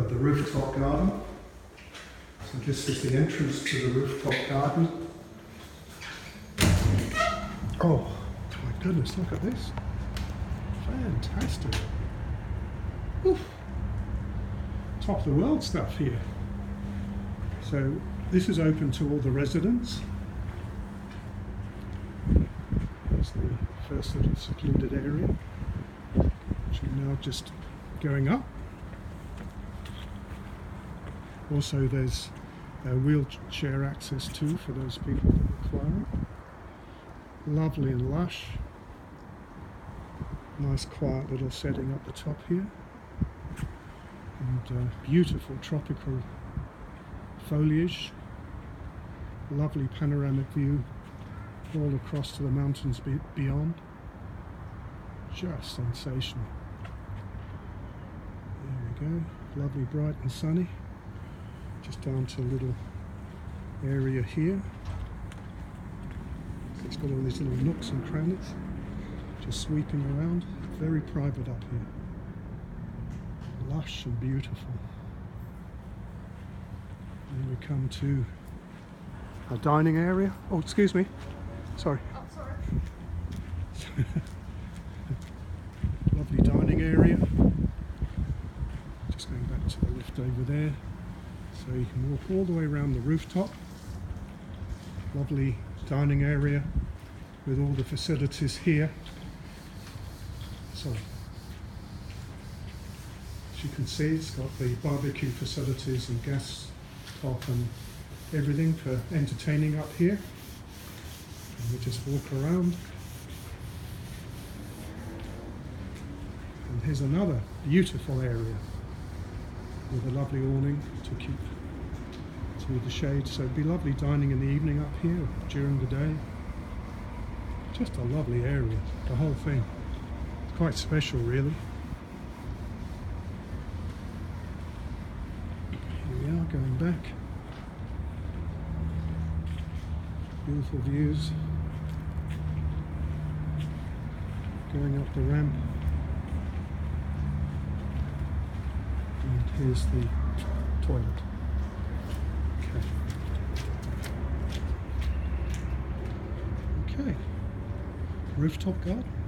of the rooftop garden. So this is the entrance to the rooftop garden. Oh, my goodness, look at this. Fantastic. Oof. Top of the world stuff here. So this is open to all the residents. There's the first little secluded area, which we're now just going up. Also, there's uh, wheelchair access too for those people that require it. Lovely and lush. Nice quiet little setting up the top here. And uh, beautiful tropical foliage. Lovely panoramic view all across to the mountains be- beyond. Just sensational. There we go. Lovely, bright and sunny. Just down to a little area here. It's got all these little nooks and crannies. Just sweeping around. Very private up here. Lush and beautiful. Then we come to a dining area. Oh, excuse me. Sorry. Oh, sorry. Lovely dining area. Just going back to the lift over there. So you can walk all the way around the rooftop. Lovely dining area with all the facilities here. So, as you can see, it's got the barbecue facilities and gas top and everything for entertaining up here. And we just walk around. And here's another beautiful area with a lovely awning to keep to the shade. So it'd be lovely dining in the evening up here during the day. Just a lovely area, the whole thing. It's quite special really. Here we are going back. Beautiful views. Going up the ramp. Here's the toilet. Okay. Okay. Rooftop garden.